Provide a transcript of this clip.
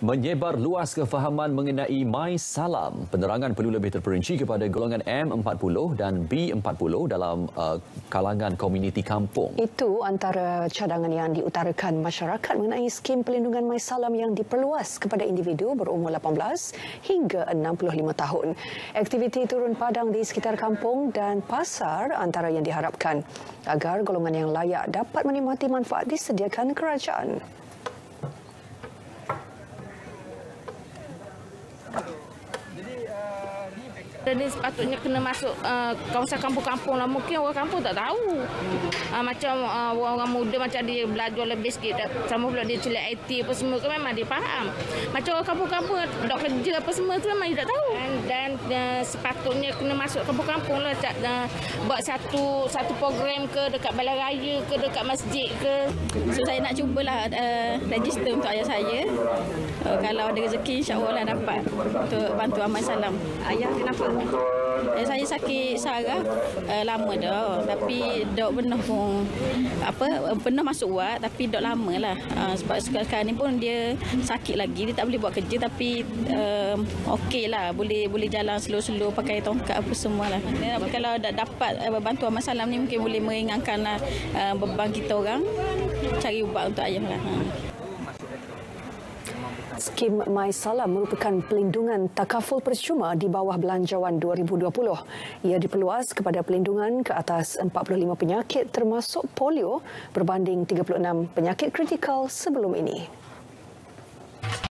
Menyebar luas kefahaman mengenai My Salam. Penerangan perlu lebih terperinci kepada golongan M40 dan B40 dalam uh, kalangan komuniti kampung. Itu antara cadangan yang diutarakan masyarakat mengenai skim pelindungan My Salam yang diperluas kepada individu berumur 18 hingga 65 tahun. Aktiviti turun padang di sekitar kampung dan pasar antara yang diharapkan agar golongan yang layak dapat menikmati manfaat disediakan kerajaan. Dan ni sepatutnya kena masuk uh, kawasan kampung-kampung lah. Mungkin orang kampung tak tahu. Uh, macam uh, orang-orang muda macam dia belajar lebih sikit. Sama pula dia celik IT apa semua ke memang dia faham. Macam orang kampung-kampung dok kerja apa semua tu memang dia tak tahu. Dan, dan uh, sepatutnya kena masuk kampung-kampung lah. Uh, buat satu satu program ke dekat balai raya ke dekat masjid ke. So saya nak cubalah uh, register untuk ayah saya. Uh, kalau ada rezeki insya-Allah lah dapat untuk bantu amal salam. Ayah kenapa? Eh, saya sakit saraf uh, lama dah. Tapi dok pernah pun apa pernah masuk wad tapi dok lama lah. Uh, sebab sekarang ni pun dia sakit lagi dia tak boleh buat kerja tapi uh, okey lah. Boleh boleh jalan slow-slow pakai tongkat apa semua lah. Uh, kalau dah dapat uh, bantuan masalah ni mungkin boleh meringankan lah, uh, beban kita orang. Cari ubat untuk ayah lah. Uh. Skim My Salam merupakan pelindungan takaful percuma di bawah Belanjawan 2020. Ia diperluas kepada pelindungan ke atas 45 penyakit termasuk polio berbanding 36 penyakit kritikal sebelum ini.